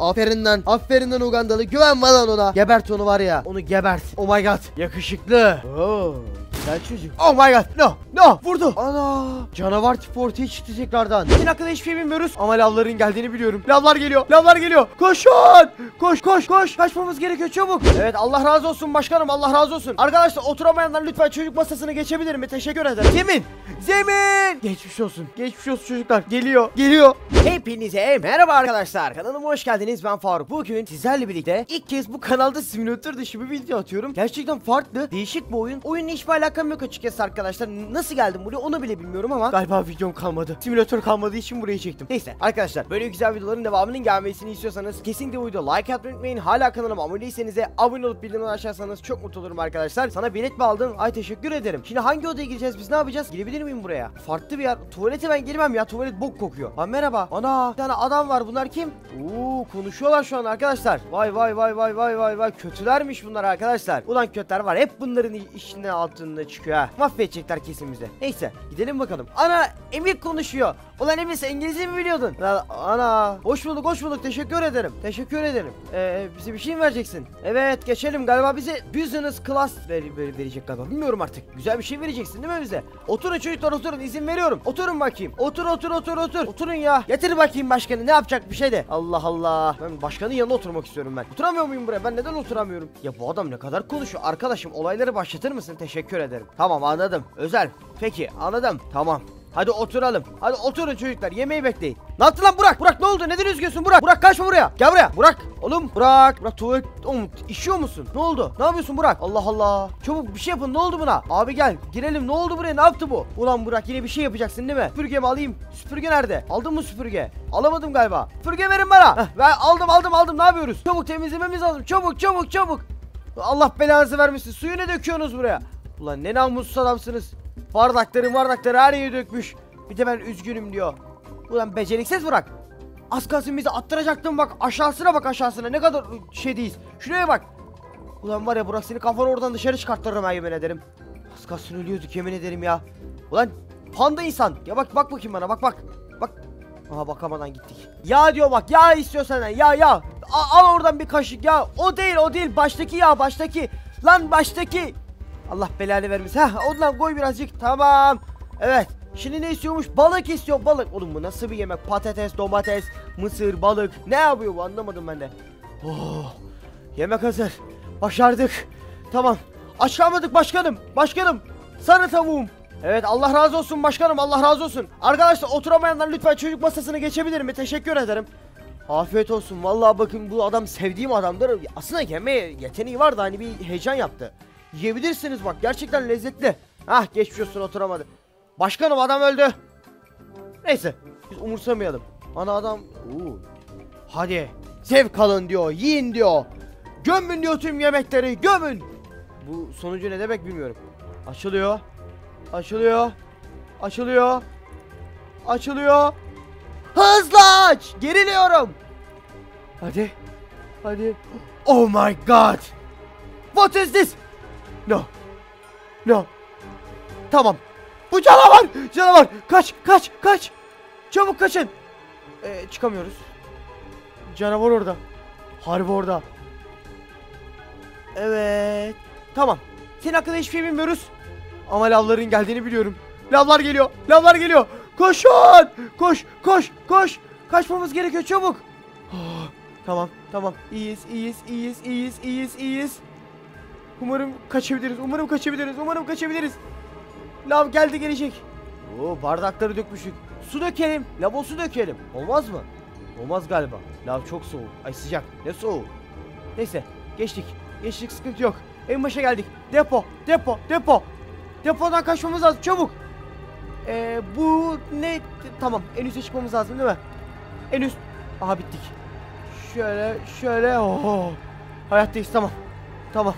Aferin lan. Aferin lan Ugandalı. Güvenme lan ona. Gebert onu var ya. Onu gebert. Oh my god. Yakışıklı. Oo. Çocuk. Oh my god. No. No. Vurdu. Ana. Canavar tip ortaya çıktı tekrardan. Senin hakkında hiçbir şey bilmiyoruz. Ama lavların geldiğini biliyorum. Lavlar geliyor. Lavlar geliyor. Koşun. Koş koş koş. Kaçmamız gerekiyor çabuk. Evet Allah razı olsun başkanım. Allah razı olsun. Arkadaşlar oturamayanlar lütfen çocuk masasına geçebilir mi? Teşekkür ederim. Zemin. Zemin. Geçmiş olsun. Geçmiş olsun çocuklar. Geliyor. Geliyor. Hepinize merhaba arkadaşlar. Kanalıma hoş geldiniz. Ben Faruk. Bugün sizlerle birlikte ilk kez bu kanalda simülatör dışı bir video atıyorum. Gerçekten farklı, değişik bir oyun. Oyunla hiçbir alakam yok açıkçası arkadaşlar. Nasıl geldim buraya onu bile bilmiyorum ama galiba videom kalmadı. Simülatör kalmadığı için burayı çektim. Neyse arkadaşlar böyle güzel videoların devamının gelmesini istiyorsanız kesinlikle bu videoya like atmayı unutmayın. Hala kanalıma abone değilseniz de abone olup bildirimleri açarsanız çok mutlu olurum arkadaşlar. Sana bilet mi aldın? Ay teşekkür ederim. Şimdi hangi odaya gireceğiz? Biz ne yapacağız? Girebilir miyim buraya? Farklı bir yer. Tuvalete ben girmem ya. Tuvalet bok kokuyor. Ha merhaba. Ana bir tane adam var. Bunlar kim? Oo konuşuyorlar şu an arkadaşlar. Vay vay vay vay vay vay vay. Kötülermiş bunlar arkadaşlar. Ulan kötüler var. Hep bunların işinden altında çıkıyor ha. Mahvedecekler kesin bize. Neyse gidelim bakalım. Ana Emir konuşuyor. Ulan Emir sen İngilizce mi biliyordun? Lan, ana hoş bulduk hoş bulduk. Teşekkür ederim. Teşekkür ederim. Ee, bize bir şey mi vereceksin? Evet geçelim. Galiba bize business class ver, ver- verecek galiba. Bilmiyorum artık. Güzel bir şey vereceksin değil mi bize? Oturun çocuklar oturun. izin veriyorum. Oturun bakayım. Otur otur otur otur. Oturun ya. Getir bakayım başkanı. Ne yapacak bir şey de. Allah Allah. Ben başkanın yanına oturmak istiyorum ben. Oturamıyor muyum buraya? Ben neden oturamıyorum? Ya bu adam ne kadar konuşuyor. Arkadaşım olayları başlatır mısın? Teşekkür ederim. Tamam anladım. Özel. Peki anladım. Tamam. Hadi oturalım. Hadi oturun çocuklar. Yemeği bekleyin. Ne yaptın lan Burak? Burak ne oldu? Neden üzgünsün Burak? Burak kaçma buraya. Gel buraya. Burak. Oğlum Burak. Burak tuvalet. Oğlum işiyor musun? Ne oldu? Ne yapıyorsun Burak? Allah Allah. Çabuk bir şey yapın. Ne oldu buna? Abi gel. Girelim. Ne oldu buraya? Ne yaptı bu? Ulan Burak yine bir şey yapacaksın değil mi? Süpürgemi alayım. Süpürge nerede? Aldın mı süpürge? Alamadım galiba. Süpürge verin bana. Heh, aldım aldım aldım. Ne yapıyoruz? Çabuk temizlememiz lazım. Çabuk çabuk çabuk. Allah belanızı vermesin. Suyu ne döküyorsunuz buraya? Ulan ne namussuz adamsınız. Bardakları bardakları her yere dökmüş. Bir de ben üzgünüm diyor. Ulan beceriksiz bırak. Az kalsın bizi attıracaktın bak aşağısına bak aşağısına ne kadar şey değiliz. Şuraya bak. Ulan var ya Burak seni kafanı oradan dışarı çıkarttırırım ha yemin ederim. Az kalsın ölüyorduk yemin ederim ya. Ulan panda insan. Ya bak bak bakayım bana bak bak. Bak. Aha bakamadan gittik. Ya diyor bak ya istiyor senden ya ya. A- al oradan bir kaşık ya. O değil o değil baştaki ya baştaki. Lan baştaki. Allah belanı vermesin. Heh ondan koy birazcık. Tamam. Evet. Şimdi ne istiyormuş? Balık istiyor balık. Oğlum bu nasıl bir yemek? Patates, domates, mısır, balık. Ne yapıyor bu anlamadım ben de. Oh. Yemek hazır. Başardık. Tamam. Aç kalmadık başkanım. Başkanım. Sarı tavuğum. Evet Allah razı olsun başkanım Allah razı olsun. Arkadaşlar oturamayanlar lütfen çocuk masasına geçebilir mi? Teşekkür ederim. Afiyet olsun. Vallahi bakın bu adam sevdiğim adamdır. Aslında yemeğe yeteneği var da hani bir heyecan yaptı. Yiyebilirsiniz bak gerçekten lezzetli. Hah geçmiş olsun oturamadı. Başkanım adam öldü. Neyse biz umursamayalım. Ana adam. Oo. Hadi zevk alın diyor yiyin diyor. Gömün diyor tüm yemekleri gömün. Bu sonucu ne demek bilmiyorum. Açılıyor. Açılıyor. Açılıyor. Açılıyor. Hızlı aç. Geriliyorum. Hadi. Hadi. Oh my god. What is this? No. No. Tamam. Bu canavar. Canavar. Kaç. Kaç. Kaç. Çabuk kaçın. Ee, çıkamıyoruz. Canavar orada. Harbi orada. Evet. Tamam. Senin hakkında hiçbir şey bilmiyoruz. Ama lavların geldiğini biliyorum. Lavlar geliyor. Lavlar geliyor. Koşun. Koş. Koş. Koş. Kaçmamız gerekiyor çabuk. Tamam. Tamam. İyiyiz. iyiyiz, iyiyiz, iyiyiz, iyiyiz, iyiyiz. Umarım kaçabiliriz. Umarım kaçabiliriz. Umarım kaçabiliriz. Lav geldi gelecek. Oo bardakları dökmüşük. Su dökelim. Lavo su dökelim. Olmaz mı? Olmaz galiba. Lav çok soğuk. Ay sıcak. Ne soğuk. Neyse. Geçtik. Geçtik sıkıntı yok. En başa geldik. Depo. Depo. Depo. Depodan kaçmamız lazım. Çabuk. Ee, bu ne? Tamam. En üste çıkmamız lazım değil mi? En üst. Aha bittik. Şöyle. Şöyle. Oo. Hayattayız. Tamam. Tamam.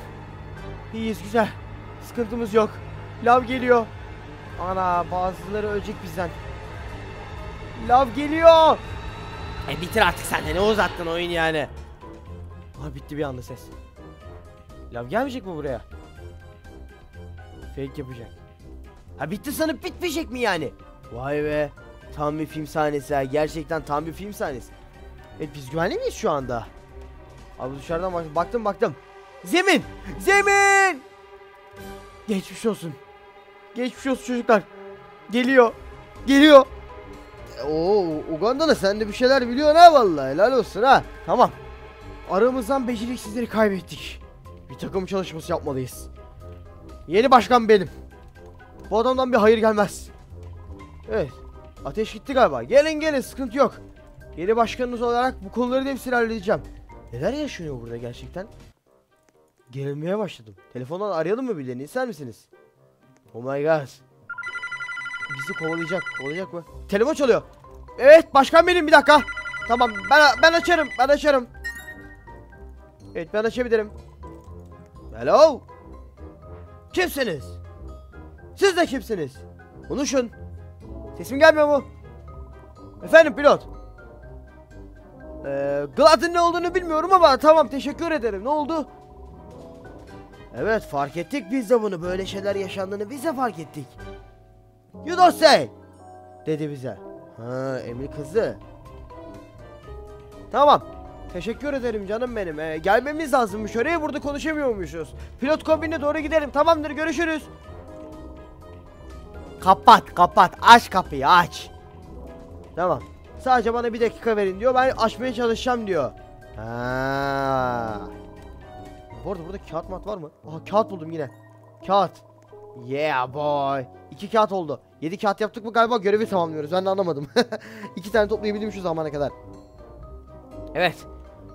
İyiyiz. Güzel. Sıkıntımız yok. Lav geliyor. Ana bazıları ölecek bizden. Lav geliyor. E bitir artık sen de ne uzattın oyun yani. Aha bitti bir anda ses. Lav gelmeyecek mi buraya? Fake yapacak. Ha bitti sanıp bitmeyecek mi yani? Vay be. Tam bir film sahnesi ha. Gerçekten tam bir film sahnesi. Evet biz güvenli miyiz şu anda? Abi dışarıdan bak baktım baktım. Zemin! Zemin! Geçmiş olsun. Geçmiş olsun çocuklar. Geliyor. Geliyor. Oo Ugandalı sen de bir şeyler biliyorsun ha vallahi helal olsun ha. Tamam. Aramızdan beceriksizleri kaybettik. Bir takım çalışması yapmalıyız. Yeni başkan benim. Bu adamdan bir hayır gelmez. Evet. Ateş gitti galiba. Gelin gelin sıkıntı yok. Yeni başkanınız olarak bu konuları da hepsini halledeceğim. Neler yaşanıyor burada gerçekten? Gerilmeye başladım. Telefondan arayalım mı birilerini ister misiniz? Oh my god. Bizi kovalayacak. Kovalayacak mı? Telefon çalıyor. Evet başkan benim bir dakika. Tamam ben ben açarım. Ben açarım. Evet ben açabilirim. Hello. Kimsiniz? Siz de kimsiniz? Konuşun. Sesim gelmiyor mu? Efendim pilot. Ee, Glad'ın ne olduğunu bilmiyorum ama tamam teşekkür ederim. Ne oldu? Evet fark ettik biz de bunu. Böyle şeyler yaşandığını biz de fark ettik. You. Dedi bize. Ha Emir kızdı. Tamam. Teşekkür ederim canım benim. Ee, gelmemiz lazımmış. Oraya burada konuşamıyormuşuz. Pilot kabinine doğru gidelim. Tamamdır görüşürüz. Kapat kapat. Aç kapıyı aç. Tamam. Sadece bana bir dakika verin diyor. Ben açmaya çalışacağım diyor. Ha. Bu arada burada kağıt mat var mı? Aha kağıt buldum yine. Kağıt. Yeah boy. İki kağıt oldu. Yedi kağıt yaptık mı galiba görevi tamamlıyoruz. Ben de anlamadım. İki tane toplayabildim şu zamana kadar. Evet.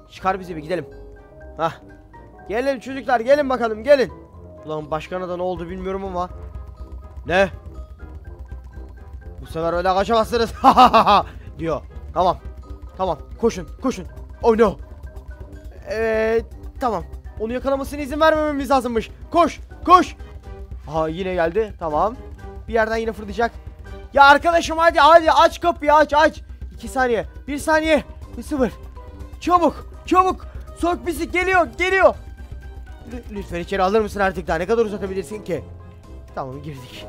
Çıkar bizi bir gidelim. Hah. Gelin çocuklar gelin bakalım gelin. Ulan başkana da ne oldu bilmiyorum ama. Ne? Bu sefer öyle kaçamazsınız. diyor. Tamam. Tamam. Koşun. Koşun. Oh no. Evet. Tamam. Onu yakalamasına izin vermememiz lazımmış. Koş. Koş. Aha yine geldi. Tamam. Bir yerden yine fırlayacak. Ya arkadaşım hadi hadi aç kapıyı aç aç. 2 saniye. 1 saniye. 0. Çabuk. Çabuk. Sok bizi geliyor. Geliyor. L- lütfen içeri alır mısın artık daha ne kadar uzatabilirsin ki? Tamam girdik.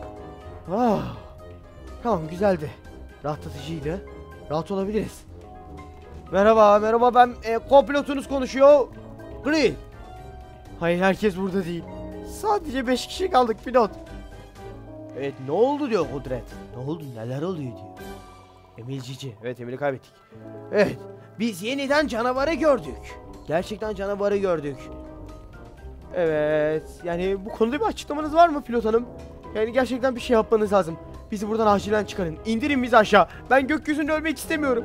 Ah. Tamam güzeldi. Rahatlatıcıydı. Rahat olabiliriz. Merhaba, merhaba ben e, kompilotunuz konuşuyor. Green. Hayır herkes burada değil. Sadece 5 kişi kaldık pilot. Evet ne oldu diyor Kudret. Ne oldu neler oluyor diyor. Emil Cici. Evet Emil'i kaybettik. Evet biz yeniden canavarı gördük. Gerçekten canavarı gördük. Evet yani bu konuda bir açıklamanız var mı pilot hanım? Yani gerçekten bir şey yapmanız lazım. Bizi buradan acilen çıkarın. İndirin bizi aşağı. Ben gökyüzünde ölmek istemiyorum.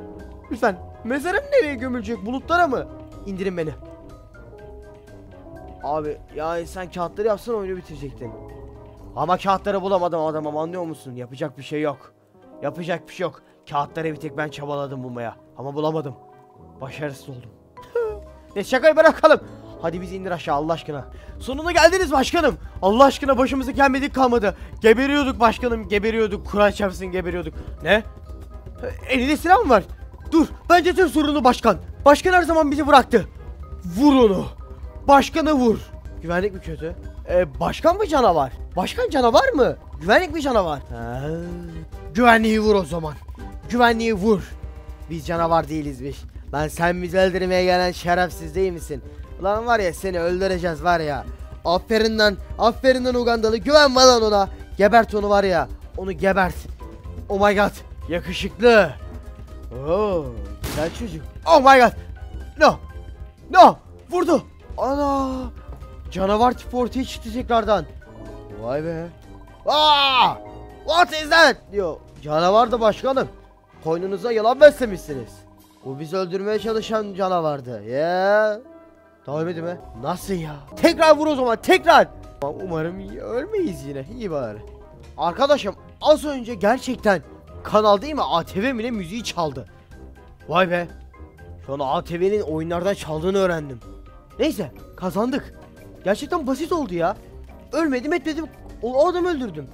Lütfen. Mezarım nereye gömülecek? Bulutlara mı? İndirin beni. Abi ya sen kağıtları yapsan oyunu bitirecektin. Ama kağıtları bulamadım adamım anlıyor musun? Yapacak bir şey yok. Yapacak bir şey yok. Kağıtları bir tek ben çabaladım bulmaya. Ama bulamadım. Başarısız oldum. ne şakayı bırakalım. Hadi bizi indir aşağı Allah aşkına. Sonuna geldiniz başkanım. Allah aşkına başımıza gelmedik kalmadı. Geberiyorduk başkanım geberiyorduk. Kur'an çarpsın geberiyorduk. Ne? Elinde silah mı var? Dur bence tüm sorunu başkan. Başkan her zaman bizi bıraktı. Vur onu. Başkanı vur. Güvenlik mi kötü? Ee, başkan mı canavar? Başkan canavar mı? Güvenlik mi canavar? Ha, güvenliği vur o zaman. Güvenliği vur. Biz canavar değiliz biz. Lan sen bizi öldürmeye gelen şerefsiz değil misin? Ulan var ya seni öldüreceğiz var ya. Aferin lan. Aferin lan Ugandalı. Güvenme lan ona. Gebert onu var ya. Onu gebert. Oh my god. Yakışıklı. Oo, güzel çocuk. Oh my god. No. No. Vurdu. Ana. Canavar tipi ortaya çıktı tekrardan. Vay be. Aa! What is that? diyor. Canavar da başkanım. Koynunuza yılan beslemişsiniz. Bu bizi öldürmeye çalışan canavardı. Ya. Devam edin? Nasıl ya? Tekrar vur o zaman tekrar. Umarım ölmeyiz yine. İyi bari. Arkadaşım az önce gerçekten kanal değil mi ATV mi ne müziği çaldı. Vay be. Şu an ATV'nin oyunlardan çaldığını öğrendim. Neyse kazandık. Gerçekten basit oldu ya. Ölmedim etmedim. O, adamı öldürdüm.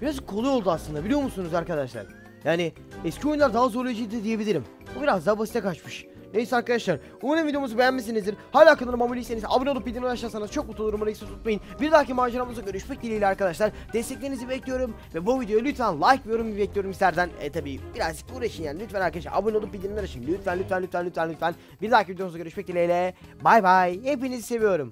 Biraz kolay oldu aslında biliyor musunuz arkadaşlar? Yani eski oyunlar daha zorlayıcıydı diyebilirim. Bu biraz daha basite kaçmış. Neyse arkadaşlar umarım videomuzu beğenmişsinizdir. Hala kanalıma abone değilseniz abone olup bildirimleri açarsanız çok mutlu olurum. Eksik tutmayın. Bir dahaki maceramızda görüşmek dileğiyle arkadaşlar. Desteklerinizi bekliyorum. Ve bu videoya lütfen like ve yorum bekliyorum istersen. E tabi birazcık uğraşın yani. Lütfen arkadaşlar abone olup bildirimleri açın. Lütfen lütfen lütfen lütfen lütfen. Bir dahaki videomuzda görüşmek dileğiyle. Bay bay. Hepinizi seviyorum.